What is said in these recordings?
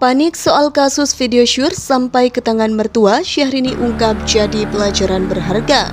Panik soal kasus video syur sampai ke tangan mertua, Syahrini ungkap jadi pelajaran berharga.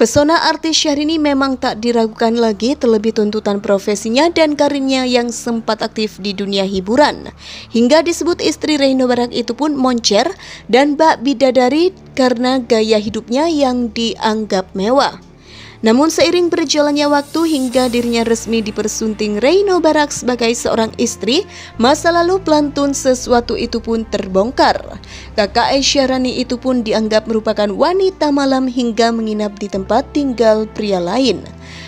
Pesona artis Syahrini memang tak diragukan lagi terlebih tuntutan profesinya dan karirnya yang sempat aktif di dunia hiburan. Hingga disebut istri Reino Barak itu pun moncer dan bak bidadari karena gaya hidupnya yang dianggap mewah. Namun seiring berjalannya waktu hingga dirinya resmi dipersunting Reino Barak sebagai seorang istri, masa lalu pelantun sesuatu itu pun terbongkar. Kakak Aisyarani itu pun dianggap merupakan wanita malam hingga menginap di tempat tinggal pria lain.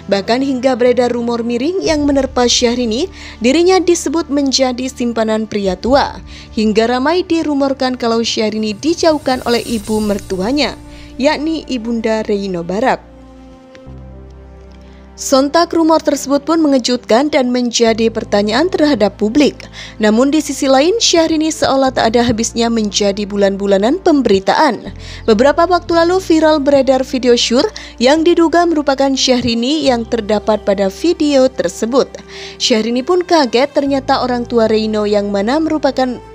Bahkan hingga beredar rumor miring yang menerpa Syahrini, dirinya disebut menjadi simpanan pria tua. Hingga ramai dirumorkan kalau Syahrini dijauhkan oleh ibu mertuanya, yakni Ibunda Reino Barak. Sontak rumor tersebut pun mengejutkan dan menjadi pertanyaan terhadap publik. Namun di sisi lain, Syahrini seolah tak ada habisnya menjadi bulan-bulanan pemberitaan. Beberapa waktu lalu viral beredar video syur yang diduga merupakan Syahrini yang terdapat pada video tersebut. Syahrini pun kaget ternyata orang tua Reino yang mana merupakan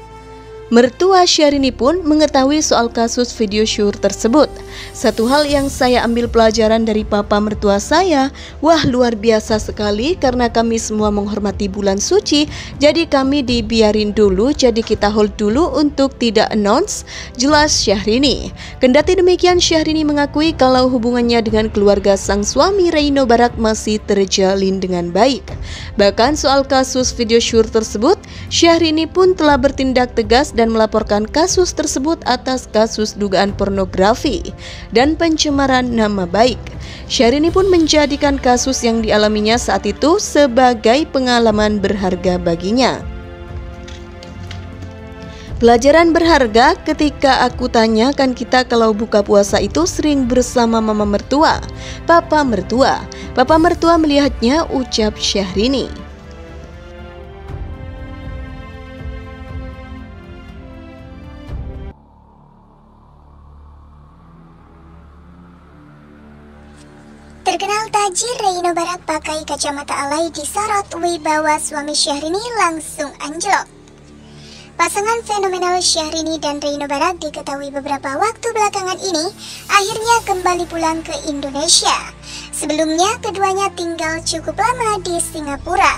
Mertua Syahrini pun mengetahui soal kasus video syur tersebut. Satu hal yang saya ambil pelajaran dari papa mertua saya, wah luar biasa sekali karena kami semua menghormati bulan suci, jadi kami dibiarin dulu, jadi kita hold dulu untuk tidak announce, jelas Syahrini. Kendati demikian Syahrini mengakui kalau hubungannya dengan keluarga sang suami Reino Barak masih terjalin dengan baik. Bahkan soal kasus video syur tersebut, Syahrini pun telah bertindak tegas dan melaporkan kasus tersebut atas kasus dugaan pornografi dan pencemaran nama baik. Syahrini pun menjadikan kasus yang dialaminya saat itu sebagai pengalaman berharga baginya. Pelajaran berharga ketika aku tanya kan kita kalau buka puasa itu sering bersama mama mertua, papa mertua. Papa mertua melihatnya ucap Syahrini. Reino Barak pakai kacamata alay disorot wibawa suami Syahrini langsung anjlok. Pasangan fenomenal Syahrini dan Reino Barak diketahui beberapa waktu belakangan ini akhirnya kembali pulang ke Indonesia. Sebelumnya keduanya tinggal cukup lama di Singapura.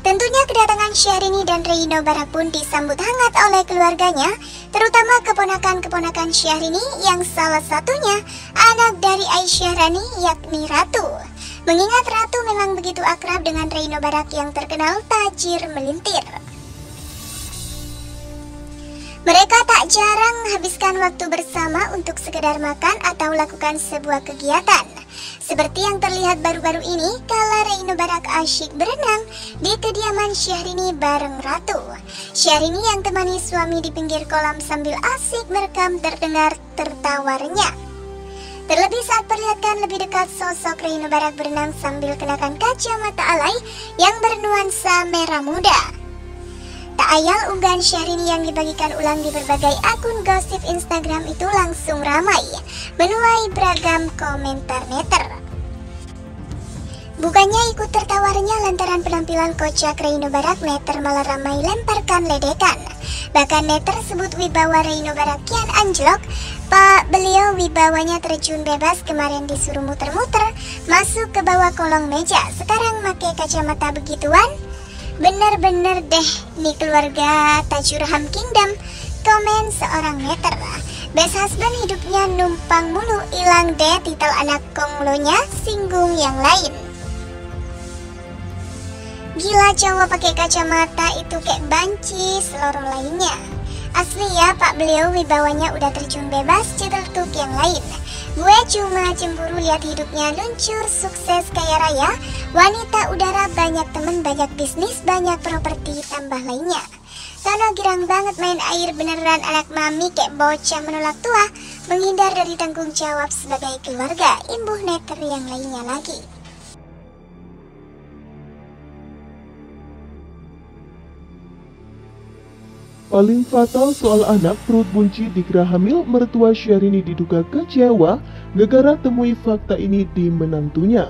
Tentunya kedatangan Syahrini dan Reino Barak pun disambut hangat oleh keluarganya, terutama keponakan-keponakan Syahrini yang salah satunya anak dari Aisyah Rani yakni Ratu. Mengingat Ratu memang begitu akrab dengan Reino Barak yang terkenal tajir melintir. Mereka tak jarang menghabiskan waktu bersama untuk sekedar makan atau lakukan sebuah kegiatan. Seperti yang terlihat baru-baru ini, kala Reino Barak asyik berenang di kediaman Syahrini bareng Ratu. Syahrini yang temani suami di pinggir kolam sambil asik merekam terdengar tertawarnya. Terlebih saat perlihatkan lebih dekat sosok Reino Barak berenang sambil kenakan kacamata alay yang bernuansa merah muda. Tak ayal unggahan Syahrini yang dibagikan ulang di berbagai akun gosip Instagram itu langsung ramai, menuai beragam komentar netter. Bukannya ikut tertawarnya lantaran penampilan kocak Reino Barak, netter malah ramai lemparkan ledekan. Bahkan netter sebut wibawa Reino Barak kian anjlok, Pak beliau wibawanya terjun bebas kemarin disuruh muter-muter, masuk ke bawah kolong meja, sekarang pakai kacamata begituan, Bener-bener deh nih keluarga Tajurham Kingdom. Komen seorang meter Best husband hidupnya numpang mulu hilang deh titel anak konglonya singgung yang lain Gila cowok pakai kacamata itu kayak banci seluruh lainnya. Asli ya pak beliau wibawanya udah terjun bebas ceteltuk yang lain. Gue cuma cemburu lihat hidupnya luncur, sukses kaya raya, wanita udara, banyak temen, banyak bisnis, banyak properti, tambah lainnya. Sono girang banget main air beneran anak mami kayak bocah menolak tua, menghindar dari tanggung jawab sebagai keluarga, imbuh neter yang lainnya lagi. Paling fatal soal anak perut bunci dikira hamil, mertua Syahrini diduga kecewa negara temui fakta ini di menantunya.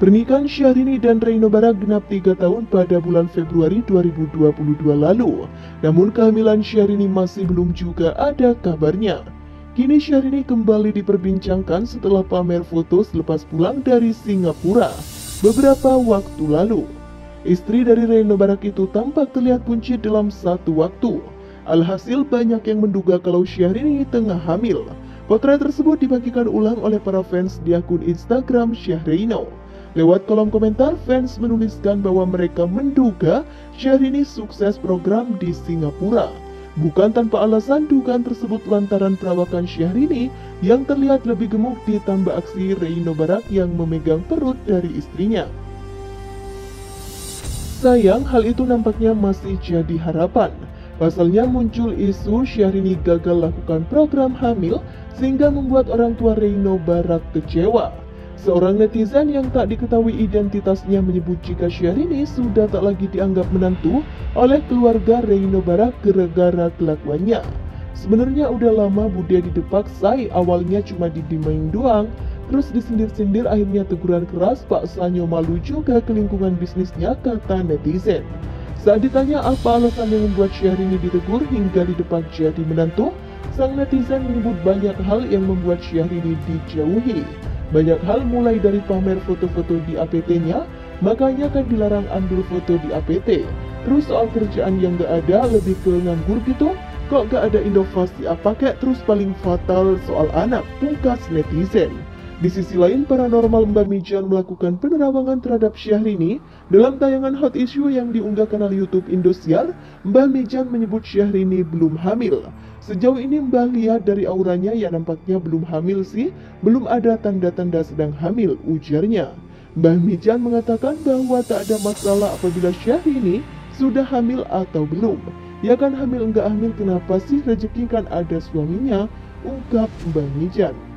Pernikahan Syahrini dan Reino Barak genap 3 tahun pada bulan Februari 2022 lalu. Namun kehamilan Syahrini masih belum juga ada kabarnya. Kini Syahrini kembali diperbincangkan setelah pamer foto selepas pulang dari Singapura beberapa waktu lalu. Istri dari Reno Barak itu tampak terlihat kunci dalam satu waktu. Alhasil banyak yang menduga kalau Syahrini tengah hamil. Potret tersebut dibagikan ulang oleh para fans di akun Instagram Syahrino. Lewat kolom komentar, fans menuliskan bahwa mereka menduga Syahrini sukses program di Singapura. Bukan tanpa alasan dugaan tersebut lantaran perawakan Syahrini yang terlihat lebih gemuk ditambah aksi Reino Barak yang memegang perut dari istrinya. Sayang, hal itu nampaknya masih jadi harapan. Pasalnya muncul isu Syahrini gagal lakukan program hamil sehingga membuat orang tua Reino Barak kecewa. Seorang netizen yang tak diketahui identitasnya menyebut jika Syahrini sudah tak lagi dianggap menantu oleh keluarga Reino Barak gara-gara kelakuannya. Sebenarnya udah lama Budia didepak say awalnya cuma didimain doang, Terus disindir-sindir akhirnya teguran keras Pak Sanyo malu juga ke lingkungan bisnisnya kata netizen. Saat ditanya apa alasan yang membuat Syahrini ditegur hingga di depan jadi menantu, sang netizen menyebut banyak hal yang membuat Syahrini dijauhi. Banyak hal mulai dari pamer foto-foto di APT-nya, makanya kan dilarang ambil foto di APT. Terus soal kerjaan yang gak ada lebih ke nganggur gitu, kok gak ada inovasi apa kayak terus paling fatal soal anak, pungkas netizen. Di sisi lain, paranormal Mbak Mijan melakukan penerawangan terhadap Syahrini. Dalam tayangan hot issue yang diunggah kanal YouTube Indosiar, Mbak Mijan menyebut Syahrini belum hamil. Sejauh ini Mbak lihat dari auranya ya nampaknya belum hamil sih, belum ada tanda-tanda sedang hamil, ujarnya. Mbah Mijan mengatakan bahwa tak ada masalah apabila Syahrini sudah hamil atau belum. Ya kan hamil enggak hamil kenapa sih rezeki kan ada suaminya, ungkap Mbah Mijan.